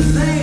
same.